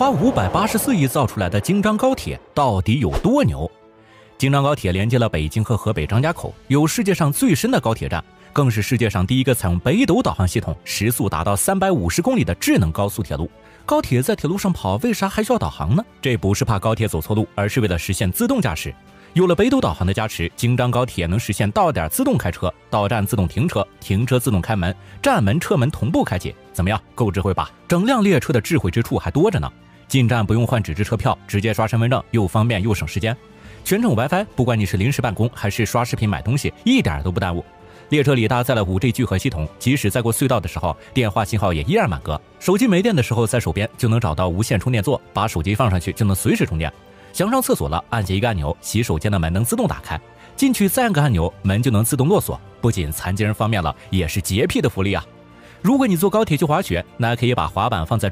花五百八十四亿造出来的京张高铁到底有多牛？京张高铁连接了北京和河北张家口，有世界上最深的高铁站，更是世界上第一个采用北斗导航系统、时速达到三百五十公里的智能高速铁路。高铁在铁路上跑，为啥还需要导航呢？这不是怕高铁走错路，而是为了实现自动驾驶。有了北斗导航的加持，京张高铁能实现到点自动开车，到站自动停车，停车自动开门，站门车门同步开启。怎么样，够智慧吧？整辆列车的智慧之处还多着呢。进站不用换纸质车票，直接刷身份证，又方便又省时间。全程 WiFi，不管你是临时办公还是刷视频买东西，一点都不耽误。列车里搭载了 5G 聚合系统，即使在过隧道的时候，电话信号也依然满格。手机没电的时候，在手边就能找到无线充电座，把手机放上去就能随时充电。想上厕所了，按下一个按钮，洗手间的门能自动打开。进去再按个按钮，门就能自动落锁。不仅残疾人方便了，也是洁癖的福利啊！如果你坐高铁去滑雪，那可以把滑板放在